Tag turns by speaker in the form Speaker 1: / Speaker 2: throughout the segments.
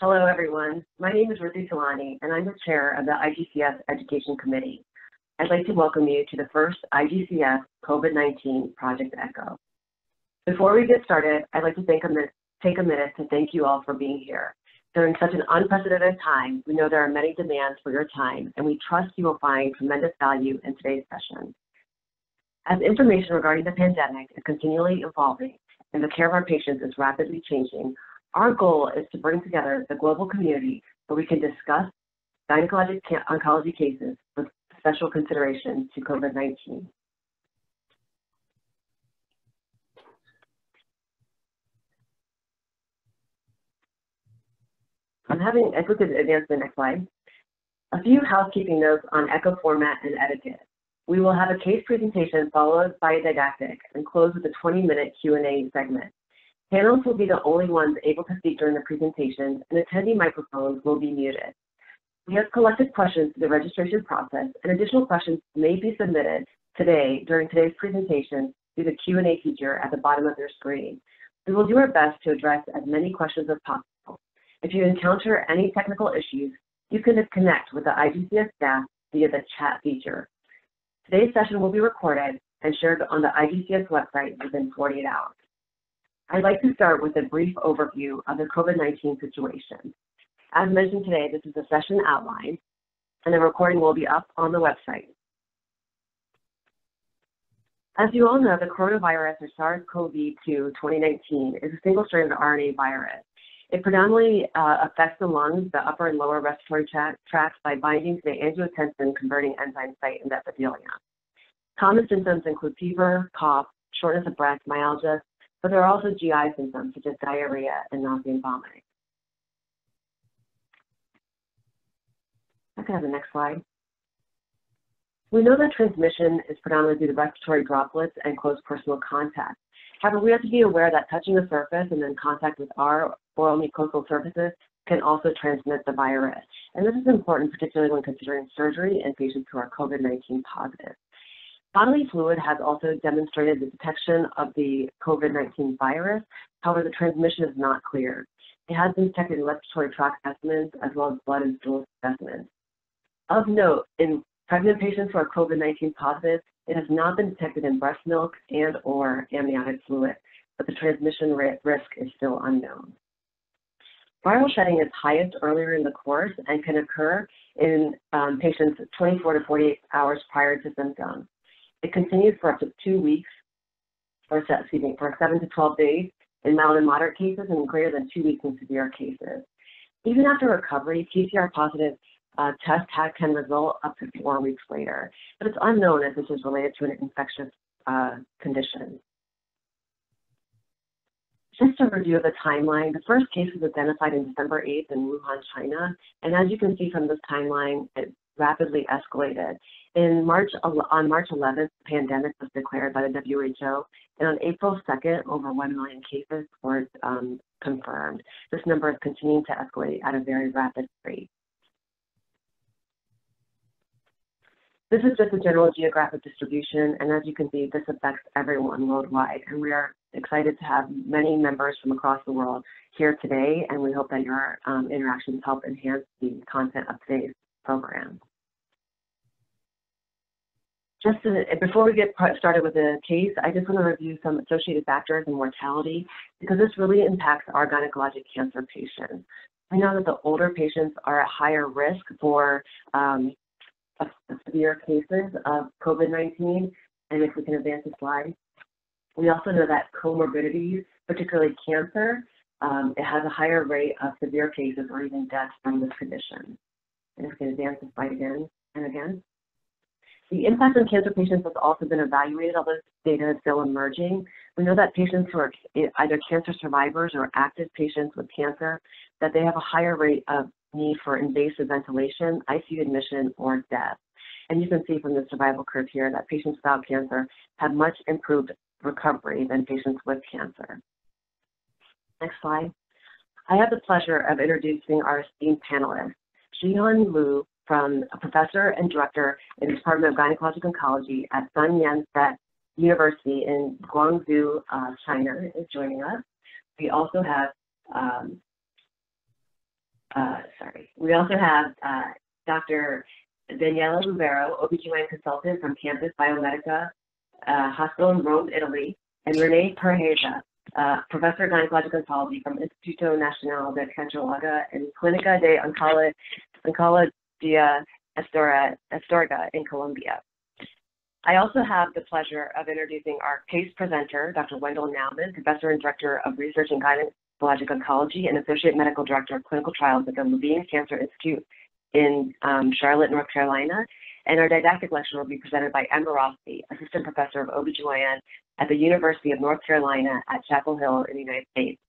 Speaker 1: Hello, everyone. My name is Ritu Salani, and I'm the chair of the IGCS Education Committee. I'd like to welcome you to the first IGCS COVID-19 Project ECHO. Before we get started, I'd like to a, take a minute to thank you all for being here. During such an unprecedented time, we know there are many demands for your time, and we trust you will find tremendous value in today's session. As information regarding the pandemic is continually evolving and the care of our patients is rapidly changing, our goal is to bring together the global community so we can discuss gynecologic oncology cases with special consideration to COVID-19. I'm having, if we advance the next slide. A few housekeeping notes on ECHO format and etiquette. We will have a case presentation followed by a didactic and close with a 20-minute Q&A segment. Panelists will be the only ones able to speak during the presentation, and attendee microphones will be muted. We have collected questions through the registration process, and additional questions may be submitted today during today's presentation through the Q&A feature at the bottom of your screen. We will do our best to address as many questions as possible. If you encounter any technical issues, you can connect with the IGCS staff via the chat feature. Today's session will be recorded and shared on the IGCS website within 48 hours. I'd like to start with a brief overview of the COVID-19 situation. As mentioned today, this is a session outline, and the recording will be up on the website. As you all know, the coronavirus, or SARS-CoV-2 2019, is a single-stranded RNA virus. It predominantly uh, affects the lungs, the upper and lower respiratory tra tracts by binding to the angiotensin-converting enzyme site in the epithelium. Common symptoms include fever, cough, shortness of breath, myalgia, but there are also GI symptoms such as diarrhea and nausea and vomiting. I can have the next slide. We know that transmission is predominantly due to respiratory droplets and close personal contact. However, we have to be aware that touching a surface and then contact with our oral mucosal surfaces can also transmit the virus. And this is important, particularly when considering surgery in patients who are COVID-19 positive. Bodily fluid has also demonstrated the detection of the COVID-19 virus. However, the transmission is not clear. It has been detected in respiratory tract specimens as well as blood and stool specimens. Of note, in pregnant patients who are COVID-19 positive, it has not been detected in breast milk and or amniotic fluid, but the transmission risk is still unknown. Viral shedding is highest earlier in the course and can occur in um, patients 24 to 48 hours prior to symptoms. It continues for up to two weeks, or excuse me, for seven to 12 days in mild and moderate cases and greater than two weeks in severe cases. Even after recovery, PCR positive uh, test can result up to four weeks later, but it's unknown if this is related to an infectious uh, condition. Just a review of the timeline, the first case was identified in December 8th in Wuhan, China, and as you can see from this timeline, it rapidly escalated. In March, on March 11th, the pandemic was declared by the WHO, and on April 2nd, over 1 million cases were um, confirmed. This number is continuing to escalate at a very rapid rate. This is just a general geographic distribution, and as you can see, this affects everyone worldwide, and we are excited to have many members from across the world here today, and we hope that your um, interactions help enhance the content of today's program. Just before we get started with the case, I just want to review some associated factors and mortality because this really impacts our gynecologic cancer patients. We know that the older patients are at higher risk for um, severe cases of COVID-19. And if we can advance the slide. We also know that comorbidities, particularly cancer, um, it has a higher rate of severe cases or even deaths from this condition. And we can advance the slide again and again. The impact on cancer patients has also been evaluated, although this data is still emerging. We know that patients who are either cancer survivors or active patients with cancer, that they have a higher rate of need for invasive ventilation, ICU admission, or death. And you can see from the survival curve here that patients without cancer have much improved recovery than patients with cancer. Next slide. I have the pleasure of introducing our esteemed panelists, Jihong Liu, from a professor and director in the Department of Gynecologic Oncology at Sun Yat-sen University in Guangzhou, uh, China, is joining us. We also have um, uh, sorry. We also have uh, Dr. Daniela Luvero, OBGYN consultant from Campus Bio-Medico uh, Hospital in Rome, Italy, and Rene Pareja, uh, professor of gynecologic oncology from Instituto Nacional de Cancerologia and Clínica de Oncologia Astorga in Colombia. I also have the pleasure of introducing our case presenter, Dr. Wendel Naumann, Professor and Director of Research in Gynecologic Oncology and Associate Medical Director of Clinical Trials at the Levine Cancer Institute in um, Charlotte, North Carolina. And our didactic lecture will be presented by Emma Rossi, Assistant Professor of OBGYN at the University of North Carolina at Chapel Hill in the United States.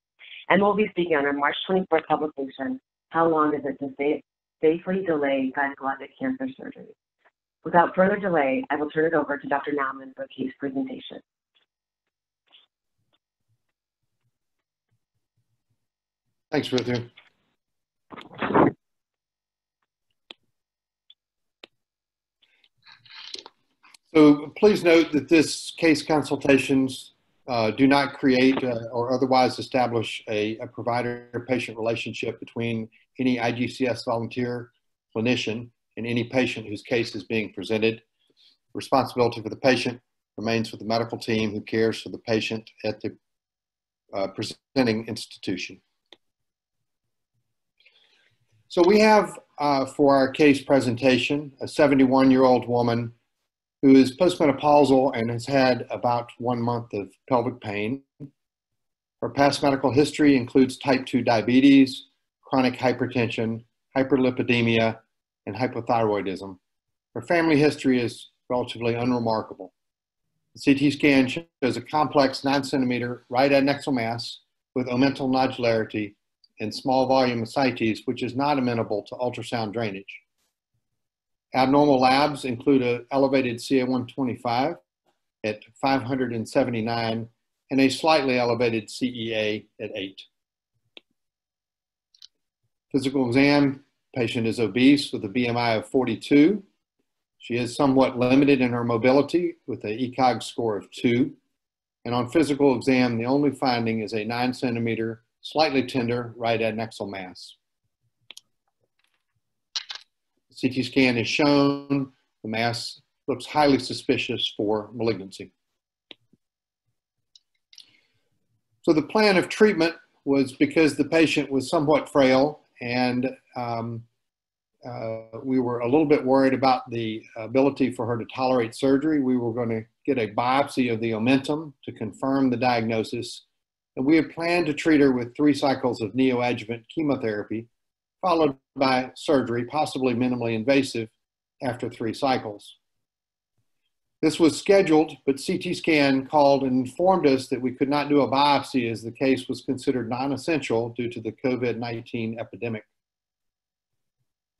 Speaker 1: And we'll be speaking on our March 24th publication, How Long Is It to Safely Delay Gynecologic Cancer Surgery? Without further delay, I will turn it over to Dr. Naumann for case presentation.
Speaker 2: Thanks, Ruth. So please note that this case consultations uh, do not create uh, or otherwise establish a, a provider-patient relationship between any IGCS volunteer, clinician, and any patient whose case is being presented. Responsibility for the patient remains with the medical team who cares for the patient at the uh, presenting institution. So we have uh, for our case presentation a 71-year-old woman who is postmenopausal and has had about one month of pelvic pain. Her past medical history includes type 2 diabetes, chronic hypertension, hyperlipidemia, and hypothyroidism. Her family history is relatively unremarkable. The CT scan shows a complex 9 centimeter right adnexal mass with omental nodularity and small volume ascites, which is not amenable to ultrasound drainage. Abnormal labs include an elevated CA125 at 579 and a slightly elevated CEA at 8. Physical exam, patient is obese with a BMI of 42. She is somewhat limited in her mobility with an ECOG score of 2. And on physical exam, the only finding is a 9 centimeter, slightly tender right adnexal mass. CT scan is shown. The mass looks highly suspicious for malignancy. So the plan of treatment was because the patient was somewhat frail and um, uh, we were a little bit worried about the ability for her to tolerate surgery. We were going to get a biopsy of the omentum to confirm the diagnosis. And we had planned to treat her with three cycles of neoadjuvant chemotherapy followed by surgery, possibly minimally invasive, after three cycles. This was scheduled, but CT scan called and informed us that we could not do a biopsy as the case was considered non-essential due to the COVID-19 epidemic.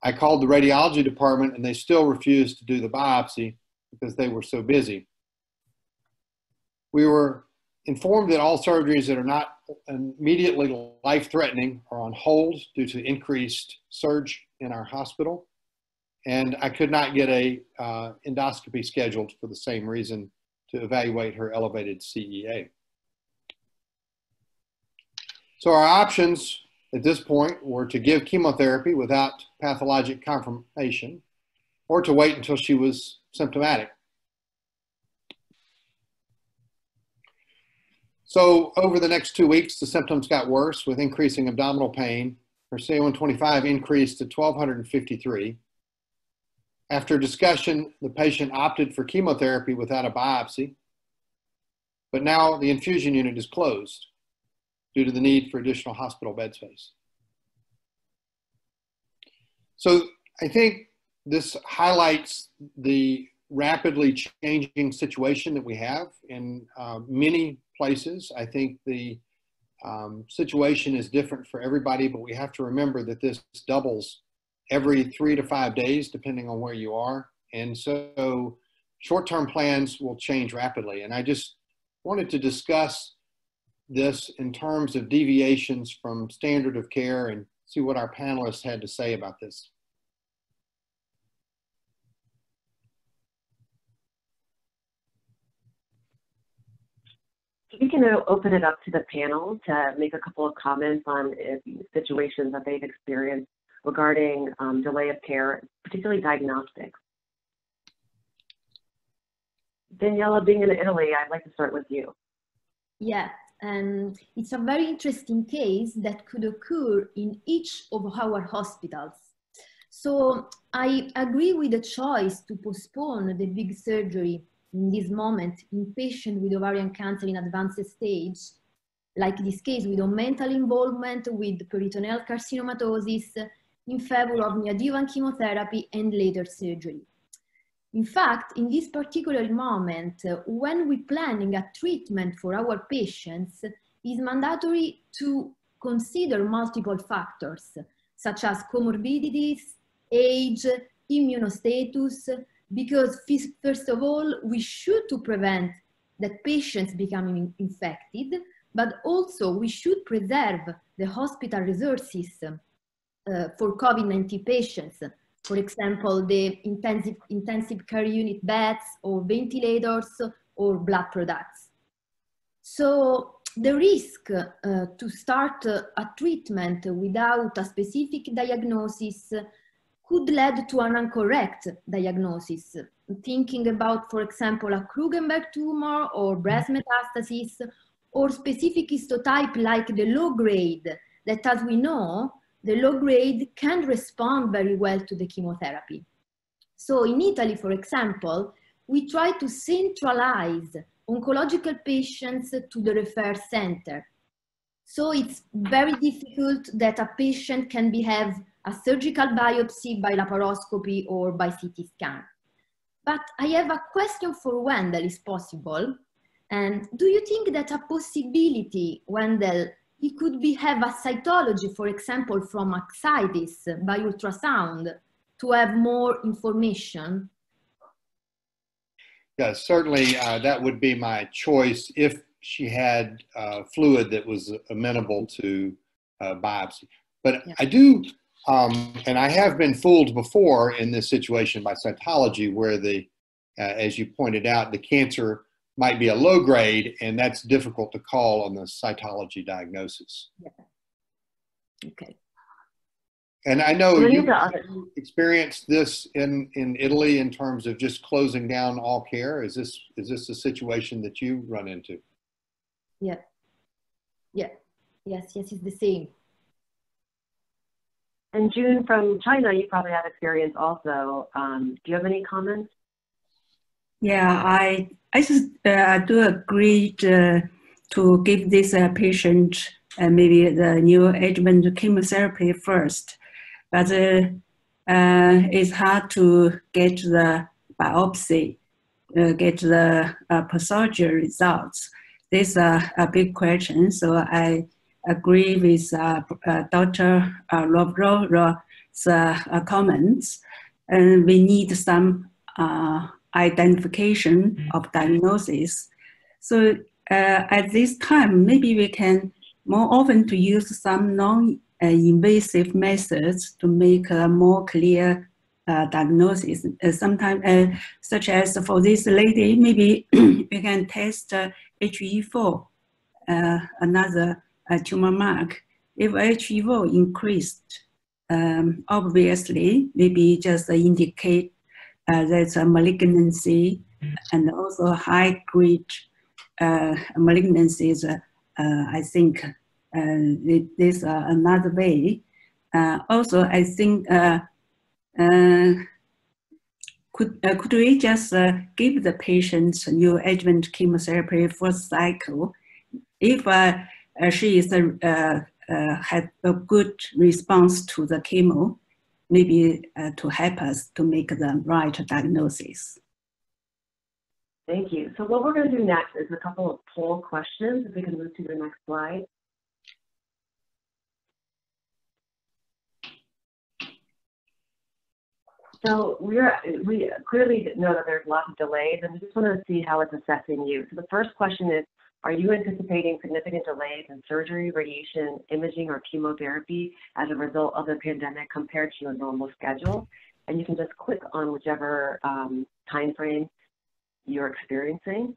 Speaker 2: I called the radiology department and they still refused to do the biopsy because they were so busy. We were informed that all surgeries that are not immediately life-threatening are on hold due to increased surge in our hospital. And I could not get a uh, endoscopy scheduled for the same reason to evaluate her elevated CEA. So our options at this point were to give chemotherapy without pathologic confirmation or to wait until she was symptomatic. So over the next two weeks, the symptoms got worse with increasing abdominal pain. Her CA125 increased to 1253. After discussion, the patient opted for chemotherapy without a biopsy, but now the infusion unit is closed due to the need for additional hospital bed space. So I think this highlights the rapidly changing situation that we have in uh, many places. I think the um, situation is different for everybody, but we have to remember that this doubles every three to five days, depending on where you are. And so short-term plans will change rapidly. And I just wanted to discuss this in terms of deviations from standard of care and see what our panelists had to say about this.
Speaker 1: We can open it up to the panel to make a couple of comments on situations that they've experienced regarding um, delay of care, particularly diagnostics. Daniela, being in Italy, I'd like to start with you.
Speaker 3: Yeah, and it's a very interesting case that could occur in each of our hospitals. So I agree with the choice to postpone the big surgery in this moment in patients with ovarian cancer in advanced stage, like this case with omental involvement with peritoneal carcinomatosis in favor of neoadjuvant chemotherapy and later surgery. In fact, in this particular moment, when we're planning a treatment for our patients, it's mandatory to consider multiple factors, such as comorbidities, age, immunostatus, because first of all, we should to prevent that patients becoming infected, but also we should preserve the hospital resources uh, for COVID-19 patients. For example, the intensive, intensive care unit beds or ventilators or blood products. So the risk uh, to start a treatment without a specific diagnosis could lead to an incorrect diagnosis. Thinking about, for example, a Krukenberg tumor or breast metastasis or specific histotype like the low grade that as we know, the low grade can respond very well to the chemotherapy. So in Italy, for example, we try to centralize oncological patients to the refer center. So it's very difficult that a patient can be have a surgical biopsy by laparoscopy or by CT scan. But I have a question for Wendel, is possible. And do you think that a possibility, Wendel, he could be have a cytology, for example, from ascites by ultrasound to have more information?
Speaker 2: Yeah, certainly uh, that would be my choice if she had uh, fluid that was amenable to uh, biopsy. But yeah. I do um, and I have been fooled before in this situation by cytology, where the, uh, as you pointed out, the cancer might be a low grade, and that's difficult to call on the cytology diagnosis.
Speaker 3: Yeah. Okay.
Speaker 2: And I know you experienced this in, in Italy in terms of just closing down all care. Is this is this a situation that you run into?
Speaker 3: Yeah. Yeah. Yes. Yes. It's the same.
Speaker 1: And June, from China, you probably have experience also. Um, do you have any comments?
Speaker 4: Yeah, I I just uh, do agree to, to give this uh, patient uh, maybe the neoadjuvant chemotherapy first, but uh, uh, it's hard to get the biopsy, uh, get the pathology results. This is a big question, so I agree with uh, uh, Dr. Uh, uh, comments, and we need some identification of diagnosis. So at this time, maybe we can more often to use some non-invasive methods to make a more clear uh, diagnosis. Uh, sometimes, uh, such as for this lady, maybe we can test HE4, another a tumor mark. If HE4 increased, um, obviously, maybe just indicate uh, there's a malignancy and also high grade uh, malignancies. Uh, I think uh, there's another way. Uh, also, I think uh, could, uh, could we just uh, give the patients neoadjuvant chemotherapy first cycle if uh, uh, she is a, uh, uh, had a good response to the chemo, maybe to help us to make the right diagnosis.
Speaker 1: Thank you. So what we're going to do next is a couple of poll questions. If we can move to the next slide. So we're, we clearly know that there's lots of delays, and we just want to see how it's assessing you. So the first question is, are you anticipating significant delays in surgery, radiation, imaging, or chemotherapy as a result of the pandemic compared to your normal schedule? And you can just click on whichever um, time frame you're experiencing.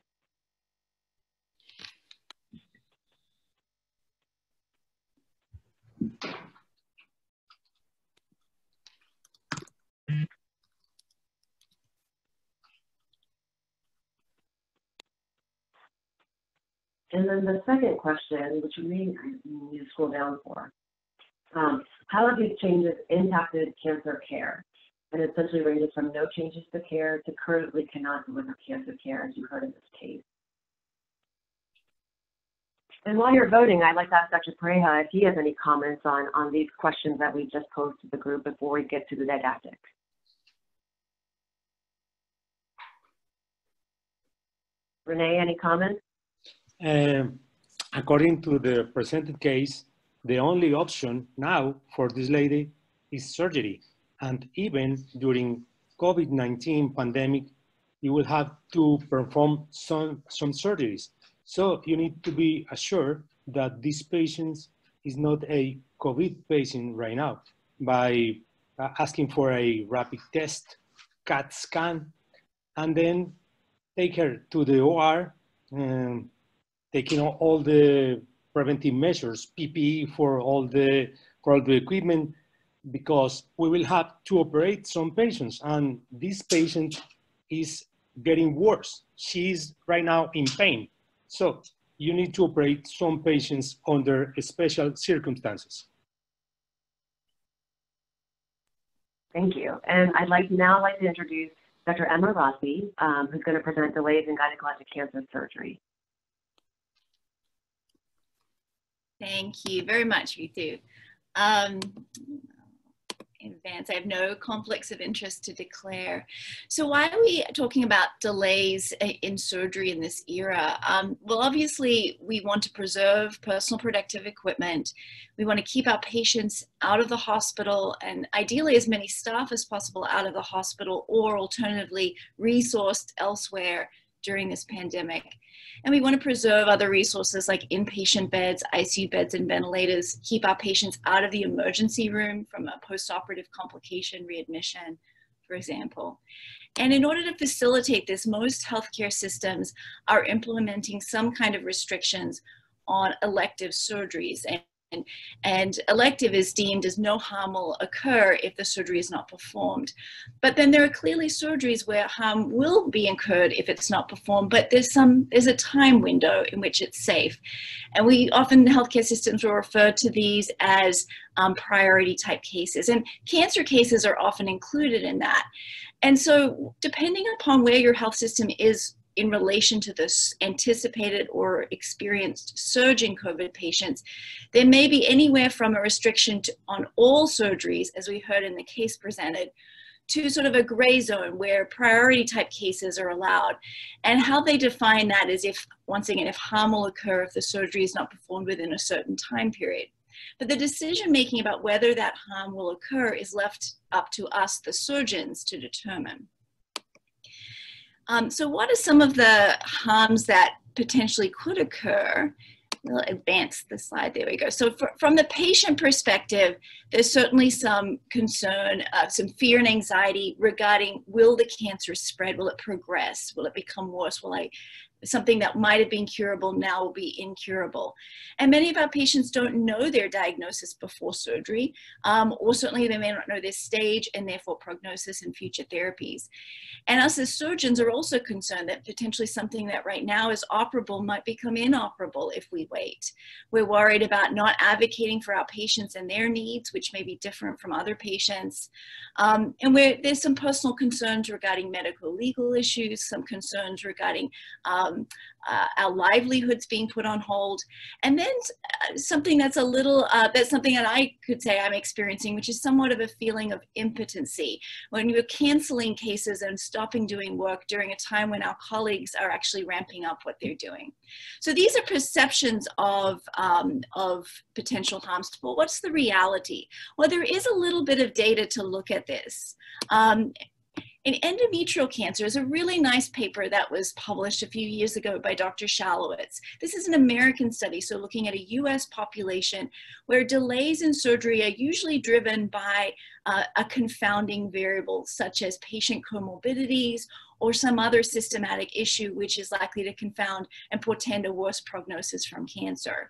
Speaker 1: And then the second question, which you need to scroll down for, um, how have these changes impacted cancer care? And it essentially ranges from no changes to care to currently cannot deliver cancer care, as you heard in this case. And while you're voting, I'd like to ask Dr. Pareja if he has any comments on, on these questions that we just posed to the group before we get to the didactic. Rene, any comments?
Speaker 5: Um, according to the presented case, the only option now for this lady is surgery. And even during COVID-19 pandemic, you will have to perform some, some surgeries. So you need to be assured that this patient is not a COVID patient right now by uh, asking for a rapid test, CAT scan, and then take her to the OR, um, taking all the preventive measures, PPE for all the for all the equipment, because we will have to operate some patients, and this patient is getting worse. She's right now in pain, so you need to operate some patients under special circumstances.
Speaker 1: Thank you. And I'd like now like to introduce Dr. Emma Rossi, um, who's going to present delays in gynecologic cancer surgery.
Speaker 6: Thank you very much, Ritu. Um, in advance, I have no conflicts of interest to declare. So why are we talking about delays in surgery in this era? Um, well, obviously, we want to preserve personal protective equipment. We want to keep our patients out of the hospital and ideally as many staff as possible out of the hospital or alternatively resourced elsewhere during this pandemic. And we want to preserve other resources like inpatient beds, ICU beds, and ventilators, keep our patients out of the emergency room from a postoperative complication readmission, for example. And in order to facilitate this, most healthcare systems are implementing some kind of restrictions on elective surgeries. And and, elective is deemed as no harm will occur if the surgery is not performed. But then there are clearly surgeries where harm will be incurred if it's not performed, but there's some there's a time window in which it's safe. And we often healthcare systems will refer to these as um, priority type cases. And cancer cases are often included in that. And so depending upon where your health system is in relation to this anticipated or experienced surge in COVID patients, there may be anywhere from a restriction to, on all surgeries, as we heard in the case presented, to sort of a gray zone where priority type cases are allowed. And how they define that is if, once again, if harm will occur if the surgery is not performed within a certain time period. But the decision making about whether that harm will occur is left up to us, the surgeons, to determine. Um, so what are some of the harms that potentially could occur? We'll advance the slide, there we go. So for, from the patient perspective, there's certainly some concern, uh, some fear and anxiety regarding will the cancer spread? Will it progress? Will it become worse? Will I something that might have been curable now will be incurable. And many of our patients don't know their diagnosis before surgery, um, or certainly they may not know their stage and therefore prognosis and future therapies. And us as surgeons are also concerned that potentially something that right now is operable might become inoperable if we wait. We're worried about not advocating for our patients and their needs, which may be different from other patients. Um, and there's some personal concerns regarding medical legal issues, some concerns regarding um, um, uh, our livelihoods being put on hold. And then uh, something that's a little, uh, that's something that I could say I'm experiencing, which is somewhat of a feeling of impotency. When you're canceling cases and stopping doing work during a time when our colleagues are actually ramping up what they're doing. So these are perceptions of, um, of potential harms. But what's the reality? Well, there is a little bit of data to look at this. Um, in endometrial cancer is a really nice paper that was published a few years ago by Dr. Shalowitz. This is an American study, so looking at a US population where delays in surgery are usually driven by uh, a confounding variable such as patient comorbidities or some other systematic issue which is likely to confound and portend a worse prognosis from cancer.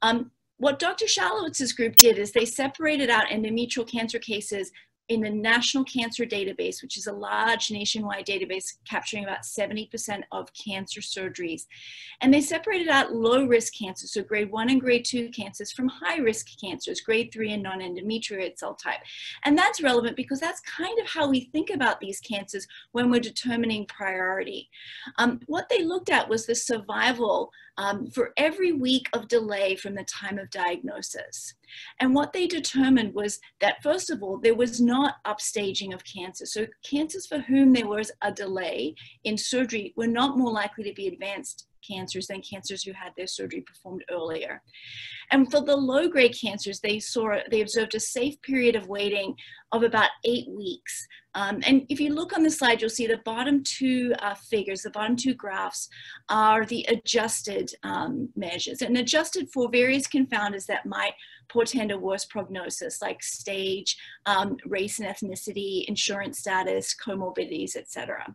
Speaker 6: Um, what Dr. Shalowitz's group did is they separated out endometrial cancer cases in the National Cancer Database, which is a large nationwide database capturing about 70% of cancer surgeries. And they separated out low risk cancers, so grade one and grade two cancers, from high risk cancers, grade three and non endometrioid cell type. And that's relevant because that's kind of how we think about these cancers when we're determining priority. Um, what they looked at was the survival um, for every week of delay from the time of diagnosis. And what they determined was that, first of all, there was not upstaging of cancer. So, cancers for whom there was a delay in surgery were not more likely to be advanced cancers than cancers who had their surgery performed earlier. And for the low grade cancers, they saw they observed a safe period of waiting of about eight weeks. Um, and if you look on the slide, you'll see the bottom two uh, figures, the bottom two graphs are the adjusted um, measures and adjusted for various confounders that might portend a worse prognosis like stage, um, race and ethnicity, insurance status, comorbidities, etc.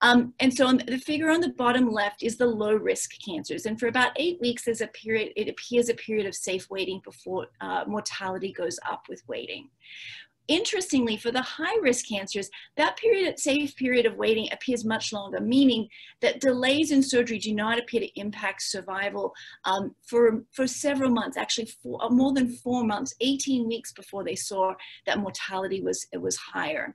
Speaker 6: Um, and so the figure on the bottom left is the low risk cancers. And for about eight weeks, there's a period, it appears a period of safe waiting before uh, mortality goes up with waiting. Interestingly, for the high risk cancers, that period, safe period of waiting appears much longer, meaning that delays in surgery do not appear to impact survival um, for, for several months, actually four, uh, more than four months, 18 weeks before they saw that mortality was, was higher.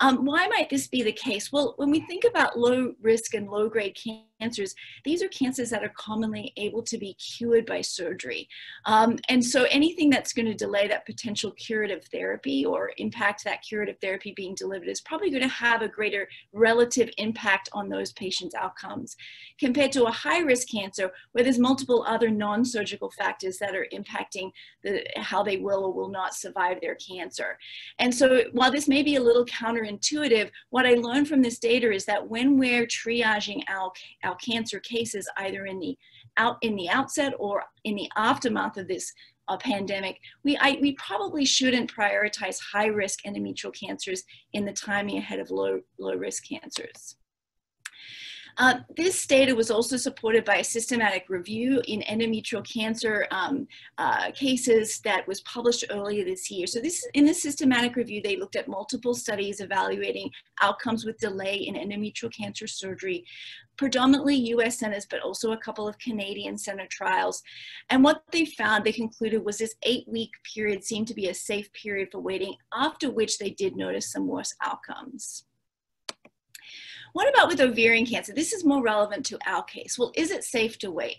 Speaker 6: Um, why might this be the case? Well, when we think about low risk and low grade cancer, cancers, these are cancers that are commonly able to be cured by surgery. Um, and so anything that's going to delay that potential curative therapy or impact that curative therapy being delivered is probably going to have a greater relative impact on those patients' outcomes compared to a high risk cancer where there's multiple other non-surgical factors that are impacting the, how they will or will not survive their cancer. And so while this may be a little counterintuitive, what I learned from this data is that when we're triaging our, our cancer cases either in the out in the outset or in the aftermath of this uh, pandemic, we, I, we probably shouldn't prioritize high risk endometrial cancers in the timing ahead of low, low risk cancers. Uh, this data was also supported by a systematic review in endometrial cancer um, uh, cases that was published earlier this year. So this, in this systematic review, they looked at multiple studies evaluating outcomes with delay in endometrial cancer surgery, predominantly US centers, but also a couple of Canadian center trials. And what they found, they concluded, was this eight week period seemed to be a safe period for waiting, after which they did notice some worse outcomes. What about with ovarian cancer? This is more relevant to our case. Well, is it safe to wait?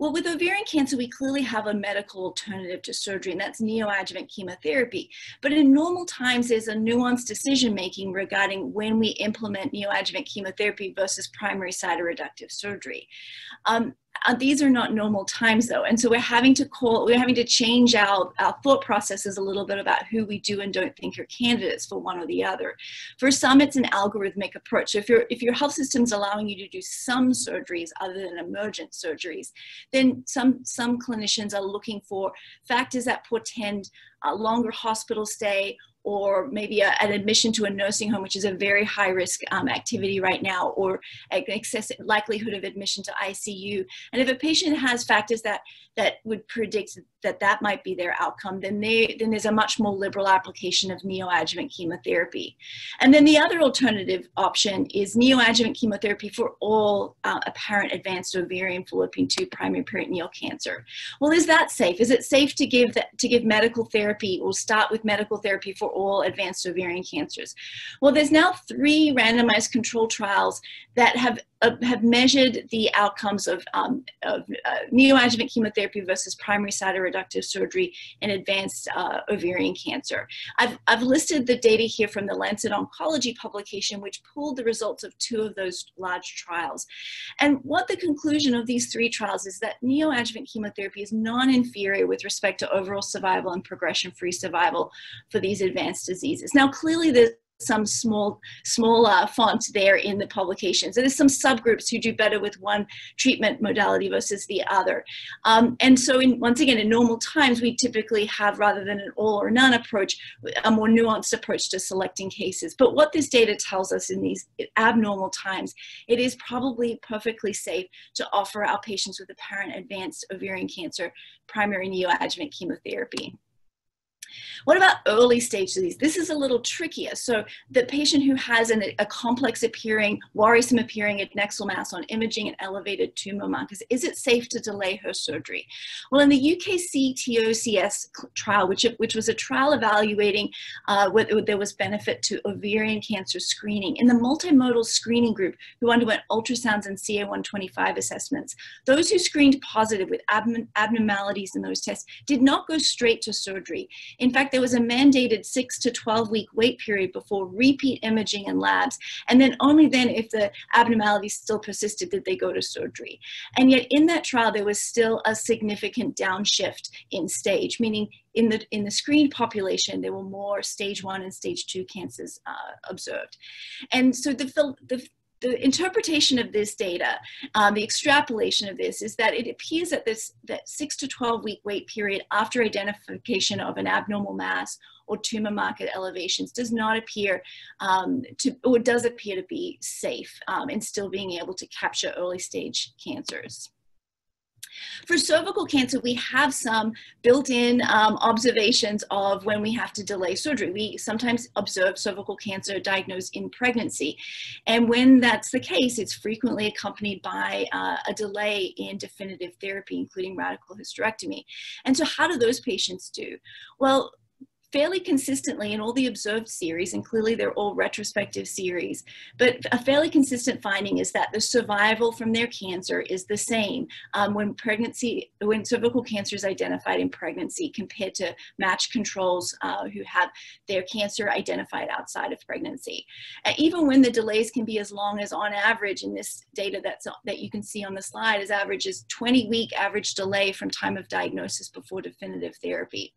Speaker 6: Well, with ovarian cancer, we clearly have a medical alternative to surgery, and that's neoadjuvant chemotherapy. But in normal times, there's a nuanced decision making regarding when we implement neoadjuvant chemotherapy versus primary cytoreductive surgery. Um, uh, these are not normal times though. And so we're having to call we're having to change our, our thought processes a little bit about who we do and don't think are candidates for one or the other. For some it's an algorithmic approach. So if your if your health system's allowing you to do some surgeries other than emergent surgeries then some some clinicians are looking for factors that portend a longer hospital stay or maybe a, an admission to a nursing home, which is a very high risk um, activity right now, or an excessive likelihood of admission to ICU. And if a patient has factors that that would predict that that might be their outcome, then they then there's a much more liberal application of neoadjuvant chemotherapy. And then the other alternative option is neoadjuvant chemotherapy for all uh, apparent advanced ovarian fallopian tube primary peritoneal cancer. Well, is that safe? Is it safe to give that, to give medical therapy or start with medical therapy for all advanced ovarian cancers? Well, there's now three randomized control trials that have uh, have measured the outcomes of, um, of uh, neoadjuvant chemotherapy versus primary cytoreductive surgery in advanced uh, ovarian cancer. I've, I've listed the data here from the Lancet Oncology publication, which pulled the results of two of those large trials. And what the conclusion of these three trials is that neoadjuvant chemotherapy is non-inferior with respect to overall survival and progression-free survival for these advanced diseases. Now, clearly there's some small, small uh, font there in the publications. There's some subgroups who do better with one treatment modality versus the other. Um, and so in, once again, in normal times, we typically have, rather than an all or none approach, a more nuanced approach to selecting cases. But what this data tells us in these abnormal times, it is probably perfectly safe to offer our patients with apparent advanced ovarian cancer primary neoadjuvant chemotherapy. What about early stage disease? This is a little trickier. So the patient who has an, a complex appearing, worrisome appearing adnexal mass on imaging and elevated tumor markers, is it safe to delay her surgery? Well, in the UKCTOCS trial, which, which was a trial evaluating uh, whether there was benefit to ovarian cancer screening, in the multimodal screening group who underwent ultrasounds and CA125 assessments, those who screened positive with abnormalities in those tests did not go straight to surgery. In fact, there was a mandated six to 12 week wait period before repeat imaging in labs. And then only then, if the abnormalities still persisted, did they go to surgery. And yet in that trial, there was still a significant downshift in stage, meaning in the, in the screened population, there were more stage one and stage two cancers uh, observed. And so the, the the interpretation of this data, um, the extrapolation of this is that it appears that this that six to 12 week wait period after identification of an abnormal mass or tumor marker elevations does not appear um, to, or does appear to be safe um, in still being able to capture early stage cancers. For cervical cancer, we have some built-in um, observations of when we have to delay surgery. We sometimes observe cervical cancer diagnosed in pregnancy. And when that's the case, it's frequently accompanied by uh, a delay in definitive therapy, including radical hysterectomy. And so how do those patients do? Well, fairly consistently in all the observed series, and clearly they're all retrospective series, but a fairly consistent finding is that the survival from their cancer is the same um, when pregnancy, when cervical cancer is identified in pregnancy compared to matched controls uh, who have their cancer identified outside of pregnancy. Uh, even when the delays can be as long as on average in this data that's, that you can see on the slide as average is 20 week average delay from time of diagnosis before definitive therapy.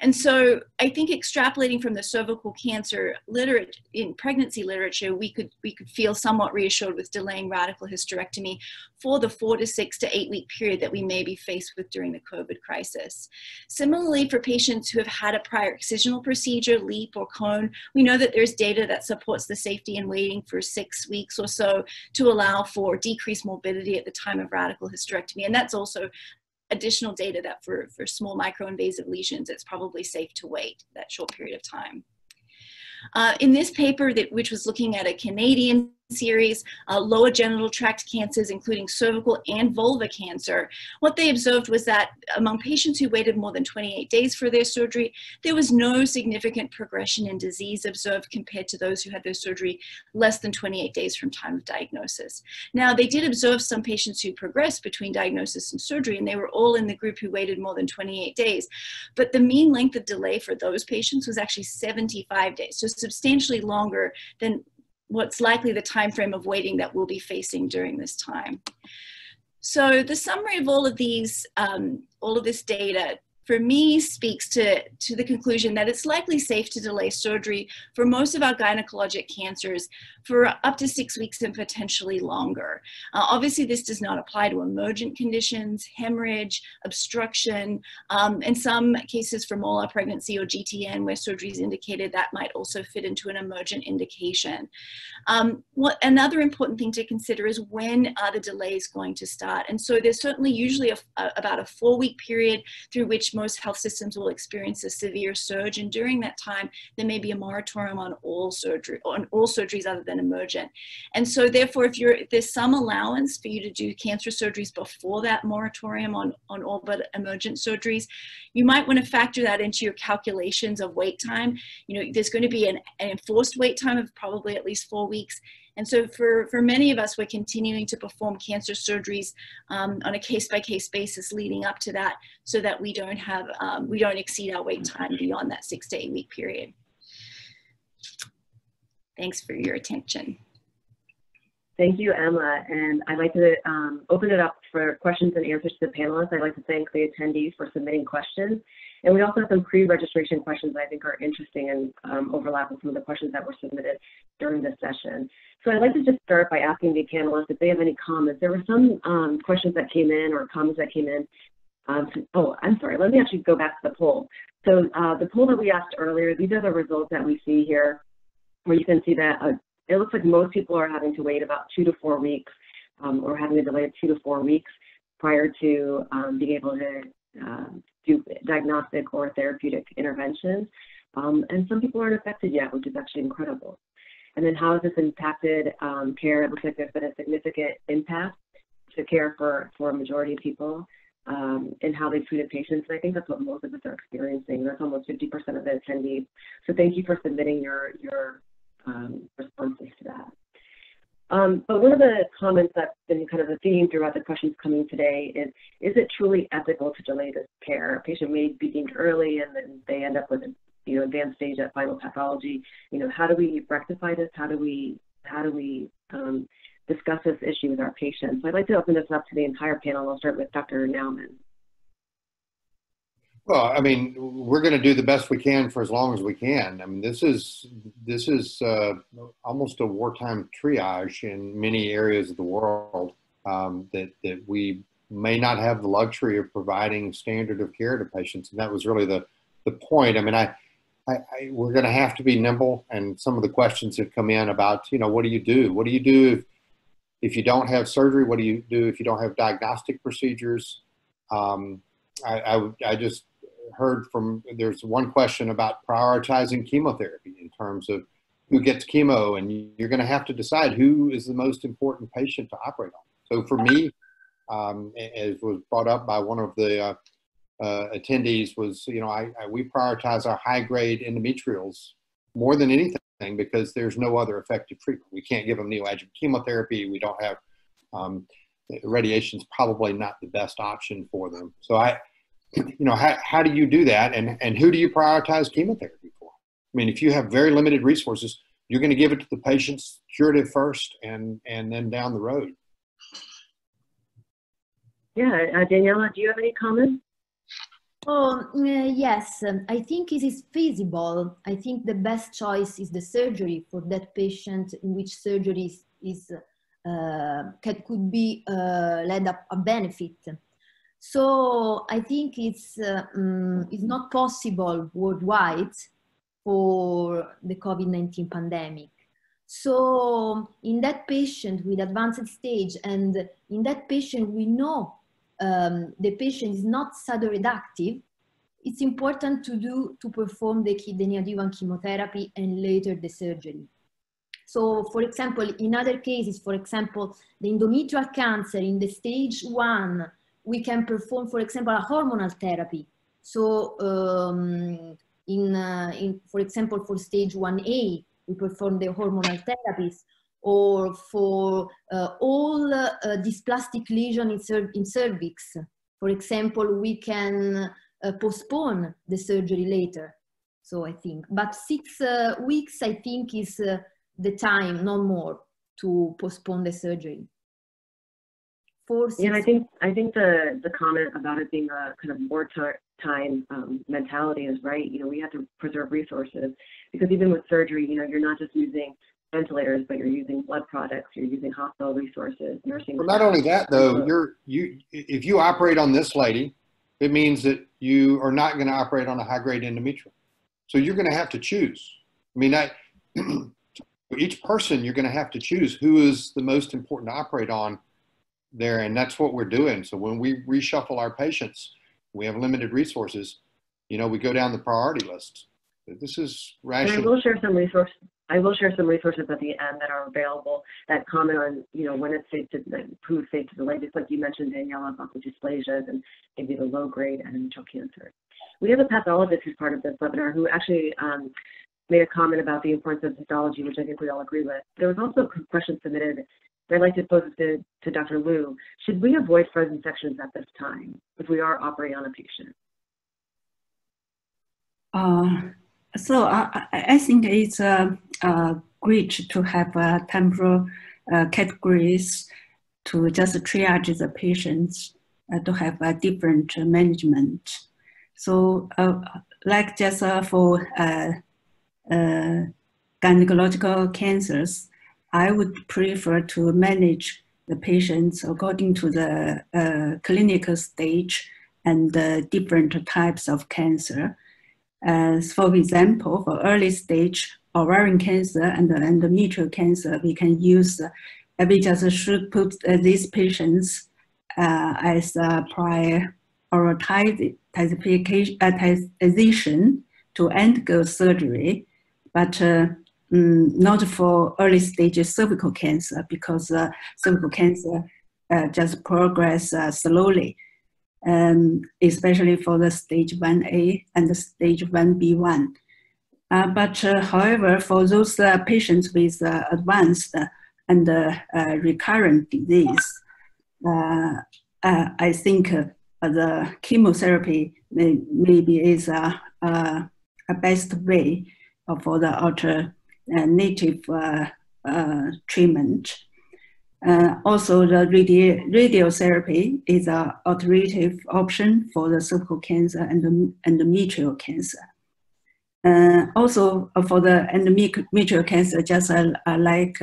Speaker 6: And so I think extrapolating from the cervical cancer literature in pregnancy literature, we could we could feel somewhat reassured with delaying radical hysterectomy for the four to six to eight week period that we may be faced with during the COVID crisis. Similarly, for patients who have had a prior excisional procedure, LEEP or cone, we know that there's data that supports the safety in waiting for six weeks or so to allow for decreased morbidity at the time of radical hysterectomy. And that's also additional data that for, for small microinvasive lesions, it's probably safe to wait that short period of time. Uh, in this paper, that, which was looking at a Canadian series, uh, lower genital tract cancers, including cervical and vulva cancer. What they observed was that among patients who waited more than 28 days for their surgery, there was no significant progression in disease observed compared to those who had their surgery less than 28 days from time of diagnosis. Now, they did observe some patients who progressed between diagnosis and surgery, and they were all in the group who waited more than 28 days. But the mean length of delay for those patients was actually 75 days, so substantially longer than what's likely the time frame of waiting that we'll be facing during this time. So the summary of all of these, um, all of this data for me speaks to, to the conclusion that it's likely safe to delay surgery for most of our gynecologic cancers for up to six weeks and potentially longer. Uh, obviously, this does not apply to emergent conditions, hemorrhage, obstruction, um, in some cases for molar pregnancy or GTN where surgery is indicated, that might also fit into an emergent indication. Um, what, another important thing to consider is when are the delays going to start? And so there's certainly usually a, a, about a four week period through which most health systems will experience a severe surge. And during that time, there may be a moratorium on all surgery, on all surgeries other than emergent. And so therefore, if you're, there's some allowance for you to do cancer surgeries before that moratorium on, on all but emergent surgeries, you might want to factor that into your calculations of wait time. You know, there's going to be an, an enforced wait time of probably at least four weeks. And so for, for many of us, we're continuing to perform cancer surgeries um, on a case-by-case basis leading up to that so that we don't have, um, we don't exceed our wait time beyond that six to eight week period. Thanks for your attention.
Speaker 1: Thank you, Emma. And I'd like to um, open it up for questions and answers to the panelists. I'd like to thank the attendees for submitting questions. And we also have some pre-registration questions that I think are interesting and um, overlap with some of the questions that were submitted during this session. So I'd like to just start by asking the panelists if they have any comments. There were some um, questions that came in or comments that came in. Um, oh, I'm sorry, let me actually go back to the poll. So uh, the poll that we asked earlier, these are the results that we see here, where you can see that uh, it looks like most people are having to wait about two to four weeks um, or having a delay of two to four weeks prior to um, being able to uh, do diagnostic or therapeutic interventions. Um, and some people aren't affected yet, which is actually incredible. And then how has this impacted um, care? It looks like there's been a significant impact to care for, for a majority of people um, and how they treated patients. And I think that's what most of us are experiencing. That's almost 50% of the attendees. So thank you for submitting your, your um, responses to that. Um, but one of the comments that's been kind of a theme throughout the questions coming today is, is it truly ethical to delay this care? A patient may be deemed early and then they end up with a you know, advanced stage at final pathology. You know, how do we rectify this? How do we, how do we um, discuss this issue with our patients? So I'd like to open this up to the entire panel. I'll start with Dr. Naumann.
Speaker 2: Well, I mean, we're going to do the best we can for as long as we can. I mean, this is this is uh, almost a wartime triage in many areas of the world um, that that we may not have the luxury of providing standard of care to patients, and that was really the the point. I mean, I, I, I we're going to have to be nimble, and some of the questions have come in about, you know, what do you do? What do you do if, if you don't have surgery? What do you do if you don't have diagnostic procedures? Um, I, I, I just heard from, there's one question about prioritizing chemotherapy in terms of who gets chemo, and you're going to have to decide who is the most important patient to operate on. So for me, um, as was brought up by one of the uh, uh, attendees, was you know I, I, we prioritize our high grade endometrials more than anything because there's no other effective treatment. We can't give them neoadjuvant chemotherapy. We don't have um, radiation is probably not the best option for them. So I you know, how, how do you do that? And, and who do you prioritize chemotherapy for? I mean, if you have very limited resources, you're going to give it to the patients curative first and, and then down the road.
Speaker 1: Yeah, uh, Daniela, do you have any comments?
Speaker 3: Oh, uh, yes, um, I think it is feasible. I think the best choice is the surgery for that patient in which surgery is, is uh, could be uh, led up a benefit. So I think it's, uh, um, it's not possible worldwide for the COVID-19 pandemic. So in that patient with advanced stage and in that patient we know um, the patient is not cytoreductive, it's important to do to perform the, the neoadjuvant chemotherapy and later the surgery. So for example, in other cases, for example, the endometrial cancer in the stage one we can perform, for example, a hormonal therapy. So um, in, uh, in, for example, for stage 1A, we perform the hormonal therapies or for uh, all uh, dysplastic lesion in, in cervix. For example, we can uh, postpone the surgery later. So I think, but six uh, weeks, I think is uh, the time, no more, to postpone the surgery.
Speaker 1: Four, yeah, I think I think the the comment about it being a kind of wartime um, mentality is right. You know, we have to preserve resources because even with surgery, you know, you're not just using ventilators, but you're using blood products, you're using hospital resources, nursing.
Speaker 2: Well, not only that, though, you're you if you operate on this lady, it means that you are not going to operate on a high grade endometrial. So you're going to have to choose. I mean, I, each person you're going to have to choose who is the most important to operate on there, and that's what we're doing. So when we reshuffle our patients, we have limited resources. You know, we go down the priority list. This is rational.
Speaker 1: And I will share some resources. I will share some resources at the end that are available that comment on, you know, when it's safe to prove safe to delay, just like you mentioned, Danielle, about the dysplasias and maybe the low grade endometrial cancer. We have a pathologist who's part of this webinar who actually um, made a comment about the importance of histology, which I think we all agree with. There was also a question submitted I'd like to pose it to, to Dr. Liu. Should we avoid frozen sections at this time if we are operating on a patient?
Speaker 4: Uh, so I, I think it's uh, great to have uh, temporal uh, categories to just triage the patients uh, to have a different management. So, uh, like just for gynecological cancers, I would prefer to manage the patients according to the uh, clinical stage and the different types of cancer. As for example, for early stage ovarian cancer and endometrial cancer, we can use, uh, we just should put uh, these patients uh, as a prior prioritization to undergo surgery, but uh, mm, not for early stage cervical cancer because uh, cervical cancer uh, just progress uh, slowly, um, especially for the stage 1A and the stage 1B1. Uh, but uh, however, for those patients with advanced and recurrent disease, I think the chemotherapy may, maybe is a, a, a best way for the alternative uh, uh, treatment. Uh, also, the radio, radiotherapy is an alternative option for the cervical cancer and the endometrial cancer. Uh, also, uh, for the endometrial cancer, just uh, like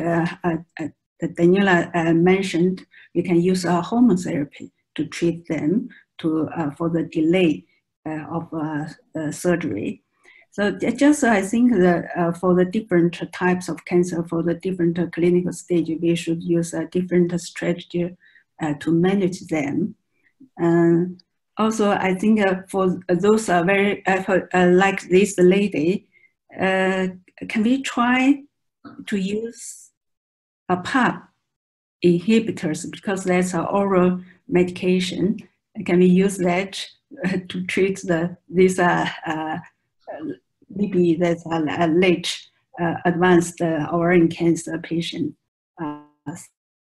Speaker 4: Daniela mentioned, you can use a hormone therapy to treat them to, for the delay of surgery. So just I think that uh, for the different types of cancer, for the different uh, clinical stage, we should use a different strategy uh, to manage them. also, I think uh, for those are very uh, like this lady, can we try to use a PARP inhibitors because that's an oral medication? Can we use that to treat the this uh, maybe that's a, a late uh, advanced uh, ovarian cancer patient, uh,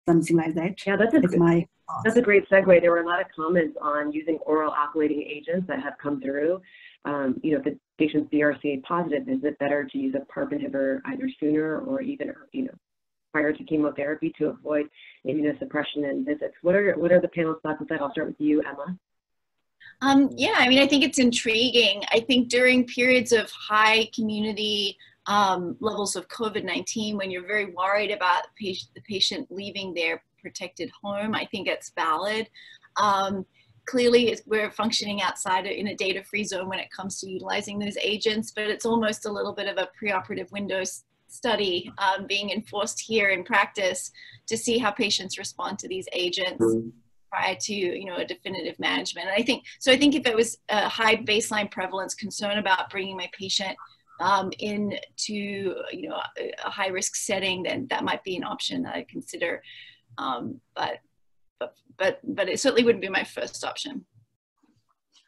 Speaker 4: something like that.
Speaker 1: Yeah, that's a, good, my that's a great segue. There were a lot of comments on using oral alkylating agents that have come through. Um, you know, if the patient's BRCA positive, is it better to use a PARP inhibitor either sooner or even, you know, prior to chemotherapy to avoid immunosuppression and visits? What are what are the panel's thoughts on that? I'll start with you, Emma.
Speaker 6: Um, yeah, I mean, I think it's intriguing. I think during periods of high community um, levels of COVID 19, when you're very worried about the patient, leaving their protected home, I think it's valid. Um, clearly, we're functioning outside in a data free zone when it comes to utilizing those agents, but it's almost a little bit of a preoperative window study um, being enforced here in practice to see how patients respond to these agents. Mm-hmm prior to you know a definitive management. And I think so. I think if it was a high baseline prevalence concern about bringing my patient um, into you know a, a, high risk setting, then that might be an option that I consider. Um, but but but but it certainly wouldn't be my first option.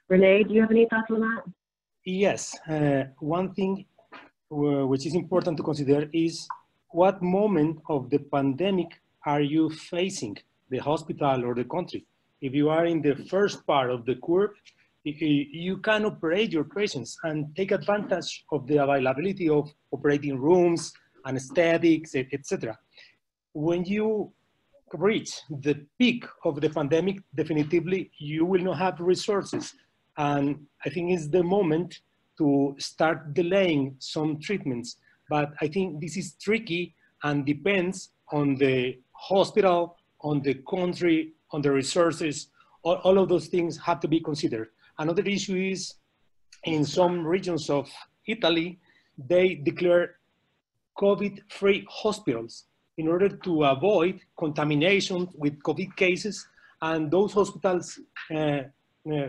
Speaker 1: Rene, do you have any thoughts on that?
Speaker 5: Yes, uh, one thing uh, which is important to consider is what moment of the pandemic are you facing? The hospital or the country. If you are in the first part of the curve, you can operate your patients and take advantage of the availability of operating rooms, anesthetics, etc. When you reach the peak of the pandemic, definitively you will not have resources. And I think it's the moment to start delaying some treatments. But I think this is tricky and depends on the hospital on the country, on the resources, all, all of those things have to be considered. Another issue is in some regions of Italy, they declare COVID-free hospitals in order to avoid contamination with COVID cases. And those hospitals uh, uh,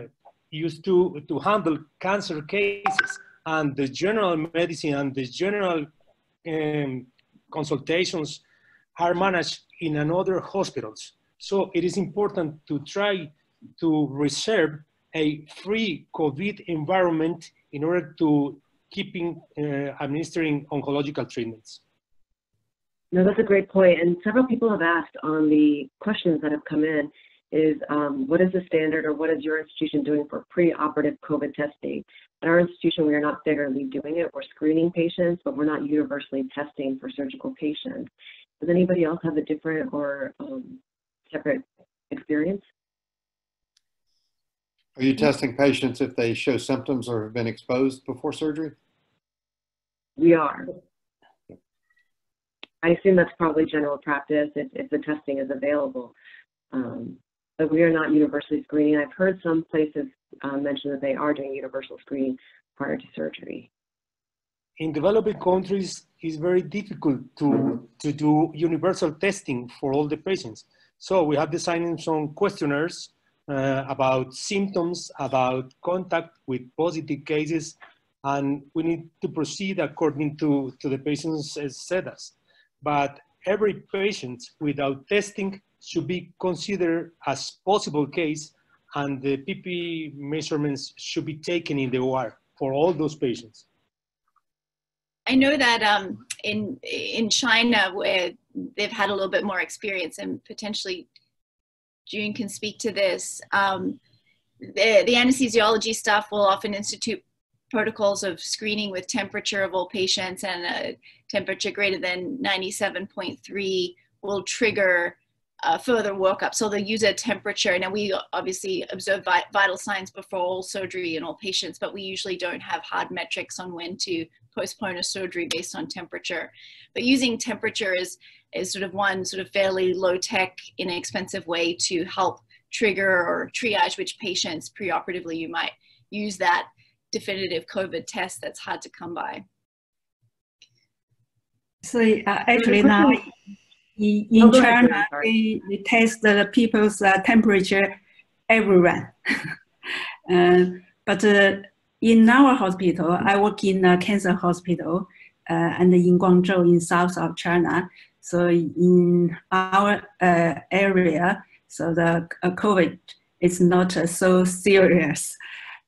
Speaker 5: used to, to handle cancer cases. And the general medicine and the general um, consultations are managed in another hospitals. So it is important to try to reserve a free COVID environment in order to keeping uh, administering oncological treatments.
Speaker 1: No, that's a great point. And several people have asked on the questions that have come in is um, what is the standard or what is your institution doing for pre-operative COVID testing? At our institution, we are not federally doing it. We're screening patients, but we're not universally testing for surgical patients. Does anybody else have a different or um, separate experience?
Speaker 2: Are you testing patients if they show symptoms or have been exposed before surgery?
Speaker 1: We are. I assume that's probably general practice if, if the testing is available. Um, but we are not universally screening. I've heard some places uh, mention that they are doing universal screening prior to surgery.
Speaker 5: In developing countries, it's very difficult to, to do universal testing for all the patients. So we have designed some questionnaires uh, about symptoms, about contact with positive cases, and we need to proceed according to, to the patient's status. But every patient without testing should be considered as possible case and the PP measurements should be taken in the OR for all those patients.
Speaker 6: I know that um, in in China, where they've had a little bit more experience, and potentially June can speak to this. Um, the, the anesthesiology staff will often institute protocols of screening with temperature of all patients, and a temperature greater than 97.3 will trigger uh, further workup. So they'll use a temperature. Now we obviously observe vi vital signs before all surgery in all patients, but we usually don't have hard metrics on when to postpone a surgery based on temperature. But using temperature is, is sort of one sort of fairly low tech, inexpensive way to help trigger or triage which patients preoperatively you might use that definitive COVID test that's hard to come by.
Speaker 4: So uh, actually now in, in
Speaker 1: Oh,
Speaker 4: China, we, we test the people's uh, temperature everywhere. uh, but uh, in our hospital, I work in a cancer hospital uh, and in Guangzhou in south of China. So in our uh, area, so the uh, COVID is not uh, so serious.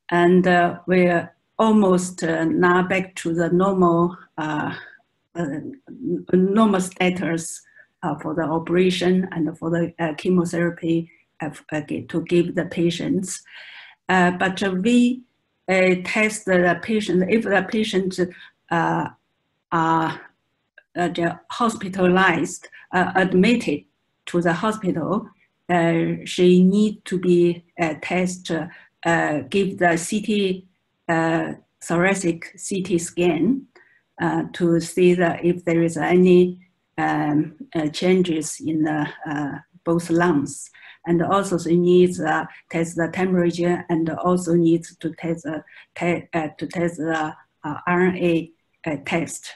Speaker 4: And uh, we're almost now back to the normal, normal status for the operation and for the chemotherapy to give the patients. But we uh, test the patient, if the patient uh, are uh, hospitalized, uh, admitted to the hospital, uh, she need to be test, uh, give the CT, thoracic CT scan to see that if there is any um, changes in the both lungs. And also she needs uh, test the temperature and also needs to test, uh, te uh, to test the uh, RNA uh, test.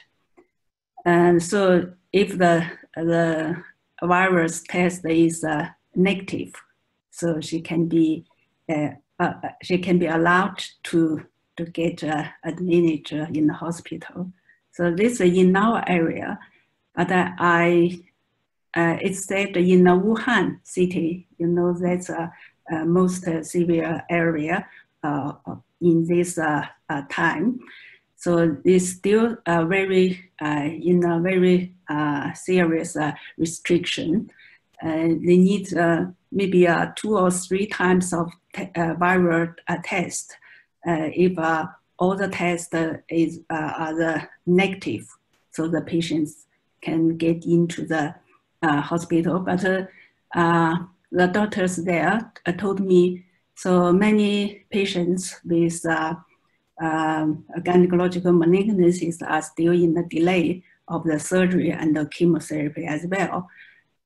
Speaker 4: And so if the, the virus test is uh, negative, so she can be, she can be allowed to, to get admitted in the hospital. So this is in our area, but I, uh, it's said in the Wuhan city, you know, that's a, most severe area uh, in this uh, uh, time. So it's still uh, very uh, in a very uh, serious restriction. They need maybe two or three times of viral test if all the tests is are the negative, so the patients can get into the uh, hospital. But uh, the doctors there uh, told me so many patients with uh, um, gynecological malignancies are still in the delay of the surgery and the chemotherapy as well.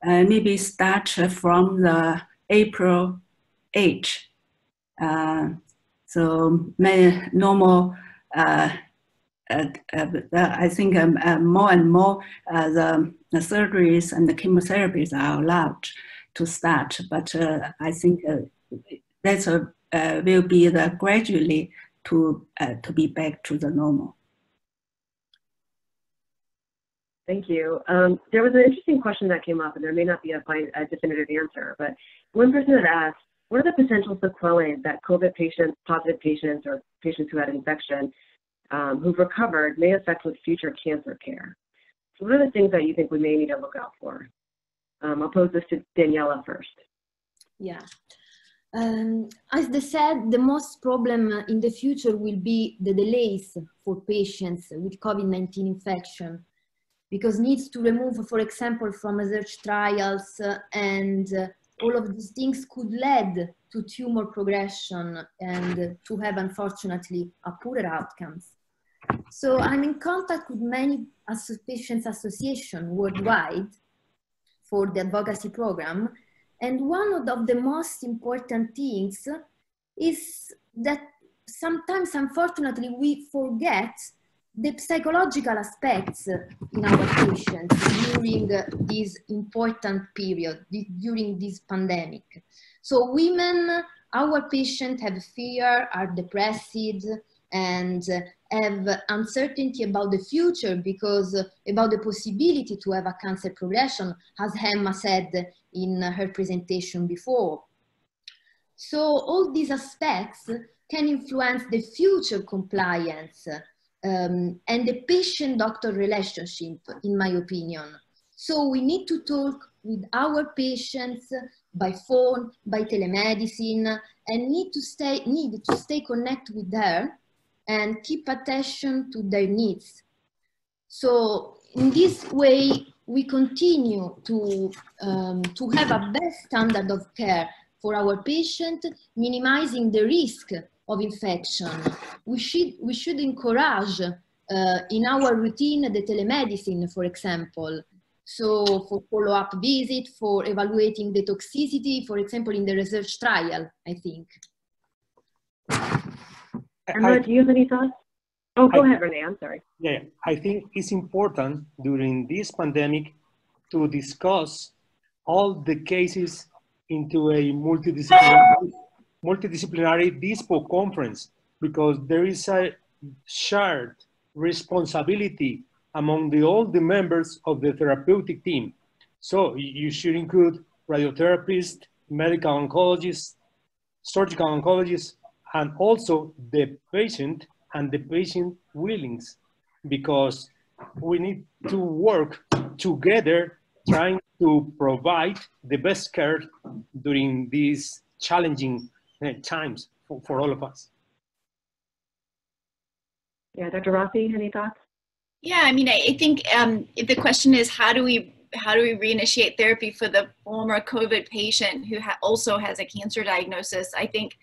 Speaker 4: Uh, maybe start from the April 8. Uh, so many normal, uh, I think um, uh, more and more uh, the, the surgeries and the chemotherapies are allowed to start, but uh, I think uh, that's uh, will be the gradually to, uh, to be back to the normal.
Speaker 1: Thank you. Um, there was an interesting question that came up, and there may not be a, a definitive answer, but one person had asked, what are the potential sequelae that COVID patients, positive patients, or patients who had infection um, who've recovered may affect with future cancer care? So what are the things that you think we may need to look out for? Um, I'll pose this to Daniela first.
Speaker 3: Yeah. Um, as they said, the most problem in the future will be the delays for patients with COVID-19 infection because needs to remove, for example, from research trials uh, and uh, all of these things could lead to tumor progression and to have, unfortunately, a poorer outcomes. So I'm in contact with many patients associations worldwide for the advocacy program. And one of the most important things is that sometimes, unfortunately, we forget the psychological aspects in our patients during this important period, during this pandemic. So women, our patients have fear, are depressed, and have uncertainty about the future because about the possibility to have a cancer progression, as Emma said in her presentation before. So all these aspects can influence the future compliance um, and the patient-doctor relationship, in my opinion. So we need to talk with our patients by phone, by telemedicine, and need to stay, need to stay connected with her and keep attention to their needs. So in this way, we continue to, um, to have a best standard of care for our patient, minimizing the risk of infection. We should, we should encourage uh, in our routine the telemedicine, for example. So for follow-up visit, for evaluating the toxicity, for example, in the research trial, I think.
Speaker 1: Emma, do you have any thoughts? Oh, go I, ahead, Rene. I'm sorry.
Speaker 5: Yeah, I think it's important during this pandemic to discuss all the cases into a multidisciplinary, multidisciplinary DISPO conference because there is a shared responsibility among the, all the members of the therapeutic team. So you should include radiotherapists, medical oncologists, surgical oncologists, and also the patient and the patient willings because we need to work together trying to provide the best care during these challenging uh, times for, for all of us.
Speaker 1: Yeah, Dr. Rossi, any thoughts?
Speaker 6: Yeah, I mean, I, think um, the question is how do we how do we reinitiate therapy for the former COVID patient who ha also has a cancer diagnosis? I think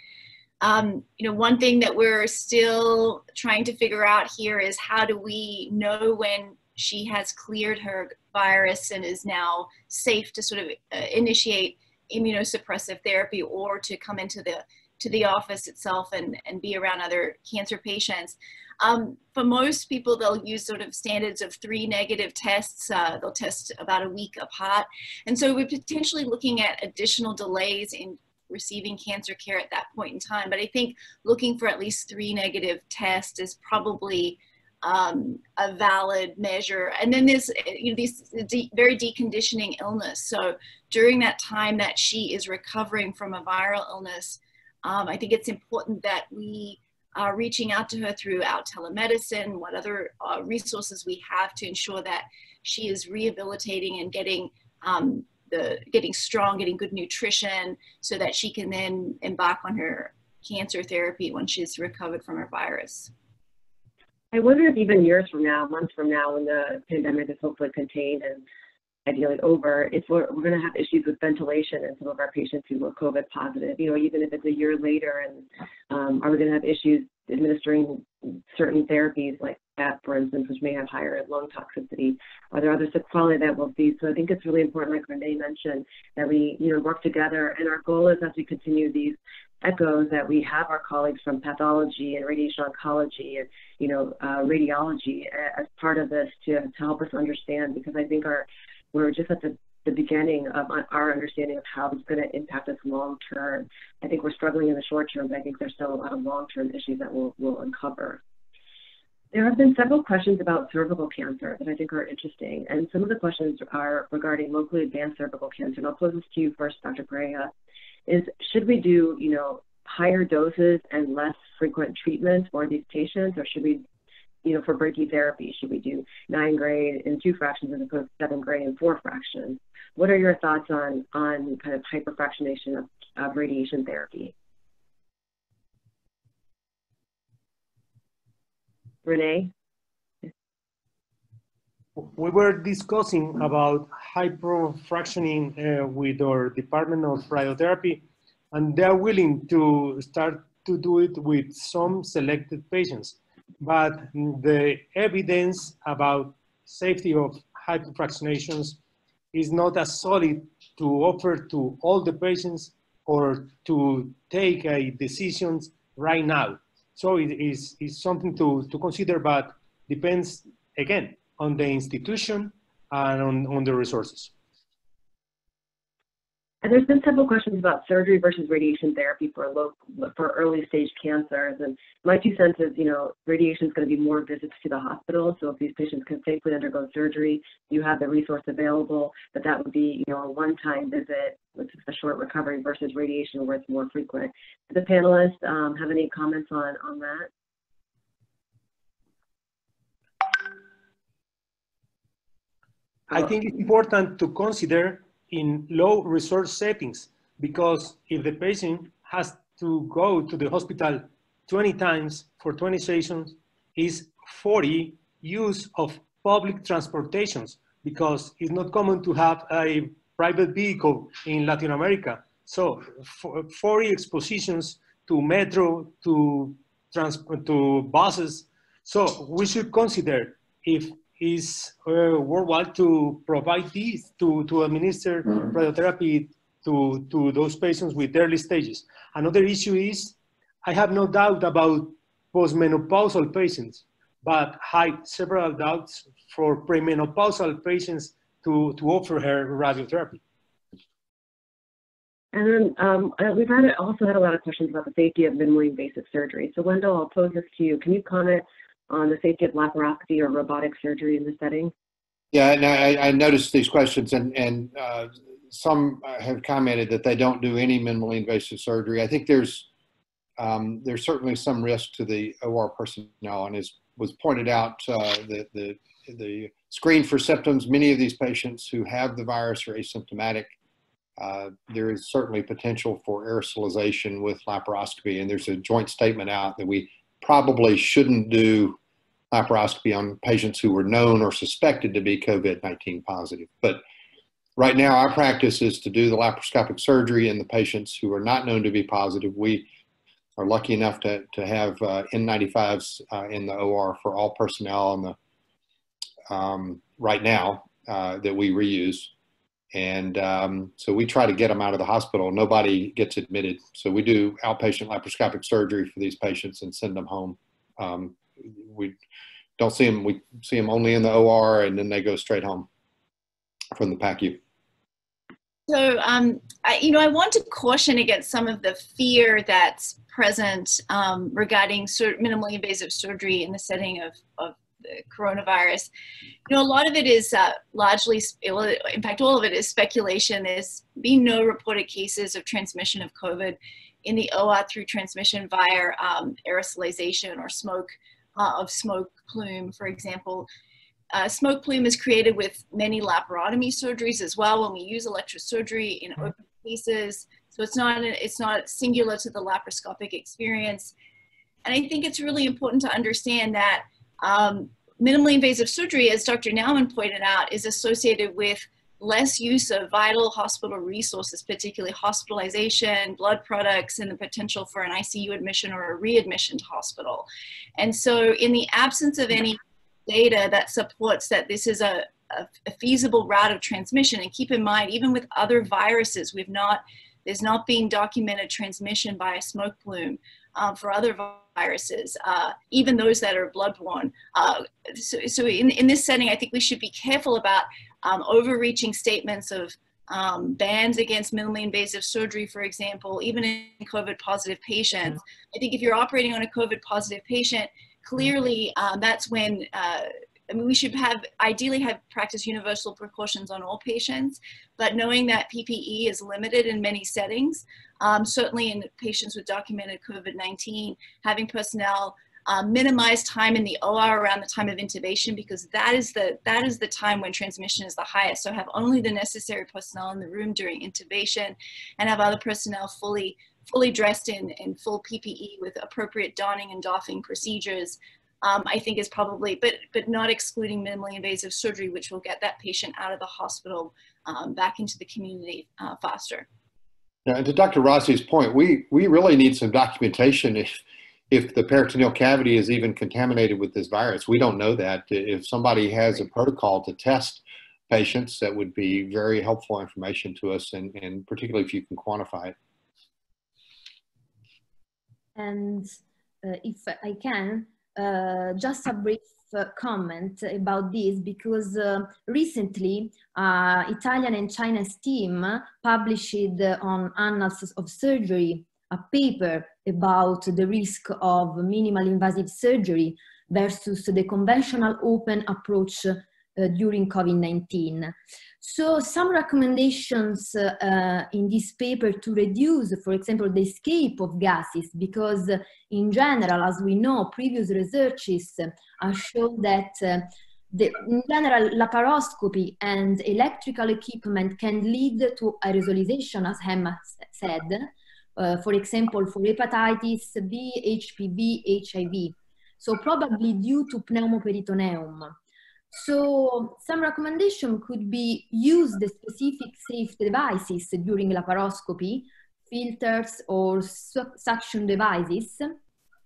Speaker 6: um, you know, one thing that we're still trying to figure out here is how do we know when she has cleared her virus and is now safe to sort of uh, initiate immunosuppressive therapy or to come into the to the office itself and, and be around other cancer patients. Um, for most people, they'll use sort of standards of three negative tests. Uh, they'll test about a week apart. And so we're potentially looking at additional delays in receiving cancer care at that point in time. But I think looking for at least three negative tests is probably um, a valid measure. And then there's you know, these de very deconditioning illness. So during that time that she is recovering from a viral illness, um, I think it's important that we are reaching out to her through our telemedicine, what other uh, resources we have to ensure that she is rehabilitating and getting um, the getting strong, getting good nutrition, so that she can then embark on her cancer therapy when she's recovered from her virus.
Speaker 1: I wonder if even years from now, months from now, when the pandemic is hopefully contained and ideally over, if we're, we're going to have issues with ventilation in some of our patients who were COVID positive, you know, even if it's a year later, and um, are we going to have issues administering certain therapies like that, for instance, which may have higher lung toxicity? Are there other sequelae that we'll see? So I think it's really important, like Rene mentioned, that we, you know, work together. And our goal is as we continue these echoes that we have our colleagues from pathology and radiation oncology and you know uh, radiology as part of this to, to help us understand because I think our we're just at the, the beginning of our understanding of how it's going to impact us long term. I think we're struggling in the short term, but I think there's still a lot of long term issues that we'll, we'll uncover. There have been several questions about cervical cancer that I think are interesting, and some of the questions are regarding locally advanced cervical cancer. And I'll pose this to you first, Dr. Pareja. Is should we do, you know, higher doses and less frequent treatments for these patients, or should we you know, for brachytherapy? Should we do nine gray in two fractions as opposed to seven gray in four fractions? What are your thoughts on, on kind of hyperfractionation of, of radiation therapy? Rene?
Speaker 5: we were discussing about hypofractioning uh, with our Department of Radiotherapy, and they're willing to start to do it with some selected patients. But the evidence about safety of hypofractionations is not as solid to offer to all the patients or to take a decision right now. So it is, is something to, to consider, but depends, again, on the institution and on, on the resources.
Speaker 1: And there's been several questions about surgery versus radiation therapy for low, for early stage cancers. And my two cents is, you know, radiation is going to be more visits to the hospital. So if these patients can safely undergo surgery, you have the resource available, but that would be, you know, a one-time visit with a short recovery versus radiation where it's more frequent. Do the panelists um, have any comments on, on that?
Speaker 5: I think it's important to consider in low resource settings because if the patient has to go to the hospital 20 times for 20 sessions is 40 use of public transportations because it's not common to have a private vehicle in Latin America. So 40 expositions to metro, to, trans to buses. So we should consider if is uh, worldwide to provide these, to, to administer mm-hmm. radiotherapy to, to those patients with early stages. Another issue is, I have no doubt about postmenopausal patients, but I have several doubts for premenopausal patients to, to offer her radiotherapy.
Speaker 1: And then um, uh, we've had also had a lot of questions about the safety of minimally invasive surgery. So Wendel, I'll pose this to you. Can you comment on the safety of laparoscopy or robotic surgery in the setting?
Speaker 2: Yeah, and I, I noticed these questions, and and uh, some have commented that they don't do any minimally invasive surgery. I think there's um, there's certainly some risk to the OR personnel, and as was pointed out, uh, the the the screen for symptoms. Many of these patients who have the virus are asymptomatic. Uh, there is certainly potential for aerosolization with laparoscopy, and there's a joint statement out that we probably shouldn't do laparoscopy on patients who were known or suspected to be COVID-19 positive. But right now, our practice is to do the laparoscopic surgery in the patients who are not known to be positive. We are lucky enough to, to have uh, N95s uh, in the OR for all personnel on the um, right now uh, that we reuse. And um, so we try to get them out of the hospital. Nobody gets admitted. So we do outpatient laparoscopic surgery for these patients and send them home. Um, we don't see them. We see them only in the OR, and then they go straight home from the PACU.
Speaker 6: So, um, I, you know, I want to caution against some of the fear that's present um, regarding of minimally invasive surgery in the setting of, of the coronavirus. You know, a lot of it is uh, largely, in fact, all of it is speculation. There's been no reported cases of transmission of COVID in the OR through transmission via um, aerosolization or smoke uh, of smoke plume, for example. Uh, smoke plume is created with many laparotomy surgeries as well when we use electrosurgery in open cases. So it's not, it's not singular to the laparoscopic experience. And I think it's really important to understand that um, minimally invasive surgery, as Dr. Naumann pointed out, is associated with less use of vital hospital resources, particularly hospitalization, blood products, and the potential for an ICU admission or a readmission to hospital. And so in the absence of any data that supports that this is a, a, a feasible route of transmission, and keep in mind, even with other viruses, we've not, there's not being documented transmission by a smoke plume um, for other viruses, uh, even those that are bloodborne. Uh, so, so in, in this setting, I think we should be careful about um, overreaching statements of um, bans against minimally invasive surgery, for example, even in COVID positive patients. I think if you're operating on a COVID positive patient, clearly um, that's when uh, I mean, we should have ideally have practice universal precautions on all patients, but knowing that PPE is limited in many settings, um, certainly in patients with documented COVID-19, having personnel um, minimize time in the OR around the time of intubation because that is the that is the time when transmission is the highest. So have only the necessary personnel in the room during intubation, and have other personnel fully fully dressed in in full PPE with appropriate donning and doffing procedures um, I think is probably, but, but not excluding minimally invasive surgery, which will get that patient out of the hospital um, back into the community uh, faster.
Speaker 2: And to Dr. Rossi's point, we, we really need some documentation if, if the peritoneal cavity is even contaminated with this virus. We don't know that. If somebody has a protocol to test patients, that would be very helpful information to us, and, and particularly if you can quantify it.
Speaker 3: And uh, if I can, just a brief uh, comment about this because uh, recently uh, Italian and Chinese team published on Annals of Surgery a paper about the risk of minimal invasive surgery versus the conventional open approach uh, during COVID-19. So some recommendations uh, uh, in this paper to reduce, for example, the escape of gases, because uh, in general, as we know, previous researches have shown that uh, the, in general, laparoscopy and electrical equipment can lead to aerosolization, as Emma said, uh, for example, for hepatitis B, HPV, HIV. So probably due to pneumoperitoneum. So some recommendation could be use the specific safe devices during laparoscopy, filters or su suction devices,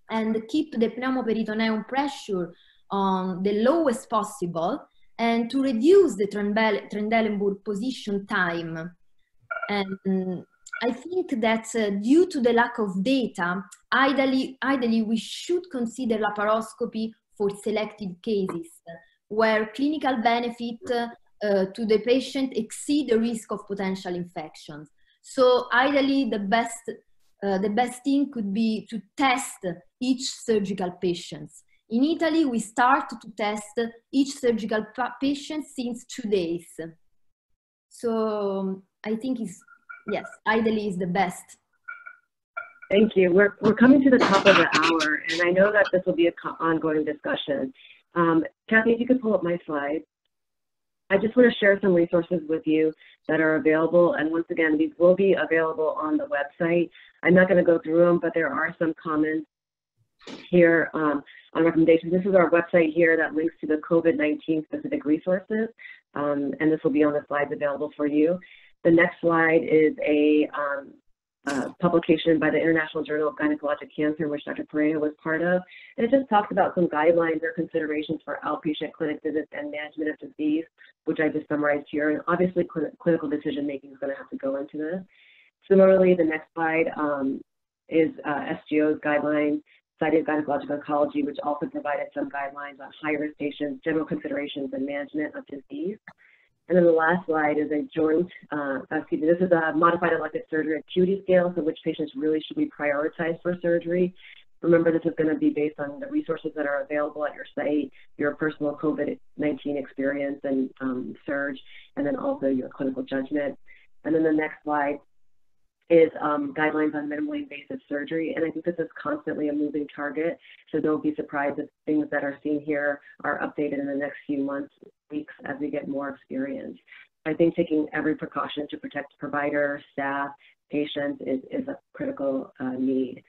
Speaker 3: and keep the pneumoperitoneum pressure on the lowest possible and to reduce the Trendelenburg position time. And I think that uh, due to the lack of data, ideally, ideally we should consider laparoscopy for selected cases where clinical benefit uh, to the patient exceed the risk of potential infections. So ideally, the best, uh, the best thing could be to test each surgical patient. In Italy, we start to test each surgical patient since two days. So I think is yes, ideally is the best.
Speaker 1: Thank you. We're, we're coming to the top of the hour, and I know that this will be an ongoing discussion. Um, Kathy, if you could pull up my slide. I just want to share some resources with you that are available. And once again, these will be available on the website. I'm not going to go through them, but there are some comments here um, on recommendations. This is our website here that links to the COVID-19 specific resources. Um, and this will be on the slides available for you. The next slide is a um, uh, publication by the International Journal of Gynecologic Cancer, which Dr. Pareja was part of. And it just talks about some guidelines or considerations for outpatient clinic visits and management of disease, which I just summarized here. And obviously, cl clinical decision making is going to have to go into this. Similarly, the next slide um, is uh, SGO's guidelines, of gynecologic oncology, which also provided some guidelines on high-risk patients, general considerations, and management of disease. And then the last slide is a joint, uh, excuse me, this is a modified elective surgery acuity scale, so which patients really should be prioritized for surgery. Remember, this is going to be based on the resources that are available at your site, your personal COVID-19 experience and um, surge, and then also your clinical judgment. And then the next slide is um, guidelines on minimally invasive surgery. And I think this is constantly a moving target. So don't be surprised if things that are seen here are updated in the next few months, weeks as we get more experience. I think taking every precaution to protect provider, staff, patients is, is a critical uh, need.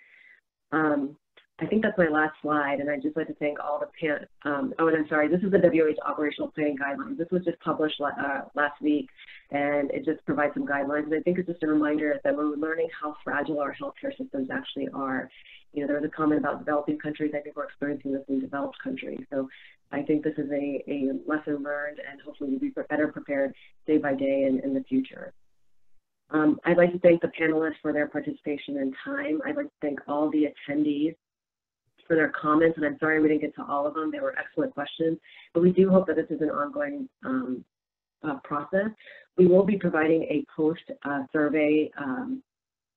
Speaker 1: Um, I think that's my last slide, and I'd just like to thank all the pan um, oh, and I'm sorry, this is the WHO operational planning guidelines. This was just published uh, last week, and it just provides some guidelines. And I think it's just a reminder that we're learning how fragile our healthcare systems actually are. You know, there was a comment about developing countries. I think we're experiencing this in developed countries. So I think this is a, a lesson learned, and hopefully we'll be better prepared day by day in, in the future. Um, I'd like to thank the panelists for their participation and time. I'd like to thank all the attendees for their comments, and I'm sorry we didn't get to all of them. They were excellent questions, but we do hope that this is an ongoing um, uh, process. We will be providing a post-survey uh, um,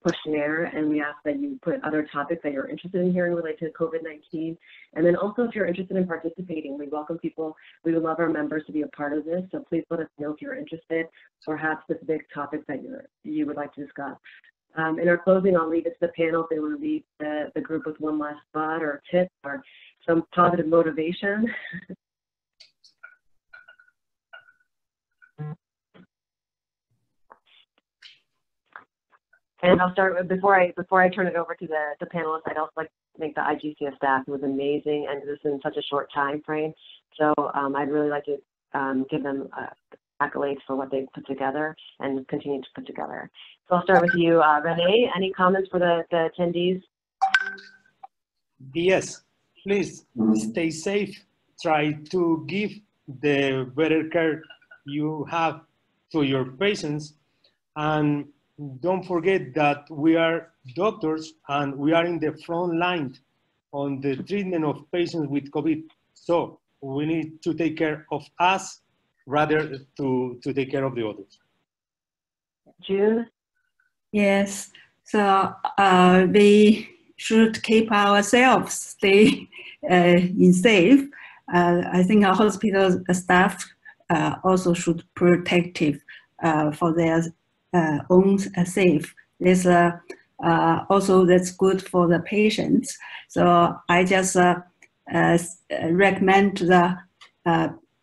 Speaker 1: questionnaire, and we ask that you put other topics that you're interested in hearing related to COVID-19. And then also, if you're interested in participating, we welcome people. We would love our members to be a part of this, so please let us know if you're interested or have specific topics that you're, you would like to discuss. Um, in our closing, I'll leave it to the panel if they want to leave the, the group with one last thought or tip or some positive motivation. And I'll start with, before I before I turn it over to the, the panelists, I'd also like to thank the IGCS staff. It was amazing and this in such a short time frame. So um, I'd really like to um, give them uh, accolades for what they've put together and continue to put together. So I'll start with you, uh, Rene. Any comments for the, the attendees?
Speaker 5: Yes, please stay safe. Try to give the better care you have to your patients. And don't forget that we are doctors and we are in the front line on the treatment of patients with COVID. So we need to take care of us rather to, to take care of the others.
Speaker 1: June?
Speaker 4: Yes. So uh, we should keep ourselves stay uh, in safe. Uh, I think our hospital staff uh, also should protective uh, for their uh, own safe. There's also that's good for the patients. So I just recommend the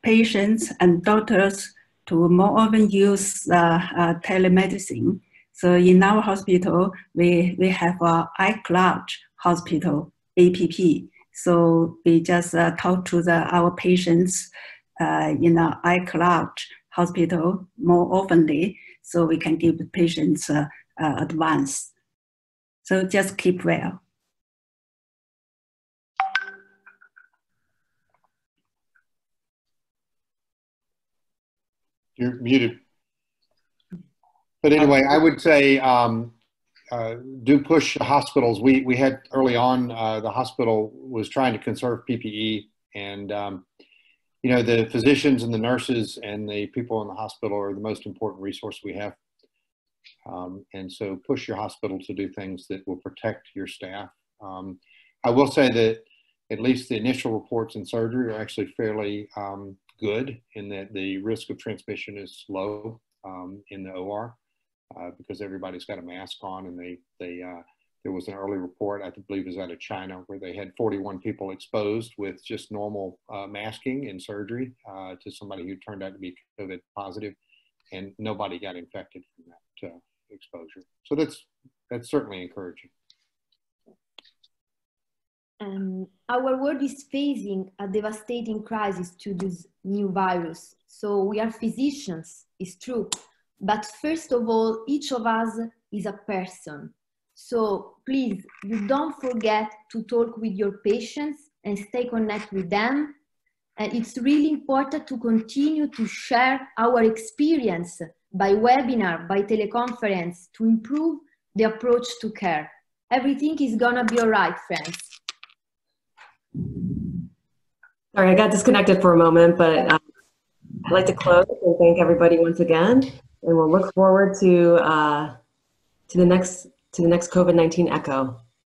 Speaker 4: patients and doctors to more often use telemedicine. So in our hospital, we, we have a iCloud hospital app. So we just uh, talk to the, our patients uh, in the iCloud hospital more oftenly so we can give patients uh, uh, advance. So just keep well.
Speaker 2: You're muted. But anyway, I would say um, uh, do push hospitals. We we had early on uh, the hospital was trying to conserve PPE, and um, you know the physicians and the nurses and the people in the hospital are the most important resource we have. Um, and so push your hospital to do things that will protect your staff. Um, I will say that at least the initial reports in surgery are actually fairly um, good in that the risk of transmission is low um, in the OR uh, because everybody's got a mask on and they, they uh, there was an early report, I believe it was out of China, where they had 41 people exposed with just normal uh, masking in surgery uh, to somebody who turned out to be COVID positive, and nobody got infected from that uh, exposure. So that's that's certainly encouraging.
Speaker 3: Um, our world is facing a devastating crisis to this new virus. So we are physicians, it's true. But first of all, each of us is a person so please, you don't forget to talk with your patients and stay connected with them. And it's really important to continue to share our experience by webinar, by teleconference to improve the approach to care. Everything is gonna be all right, friends.
Speaker 7: Sorry, I got disconnected for a moment, but uh, I'd like to close and thank everybody once again. And we'll look forward to, uh, to the next to the next COVID 19 echo.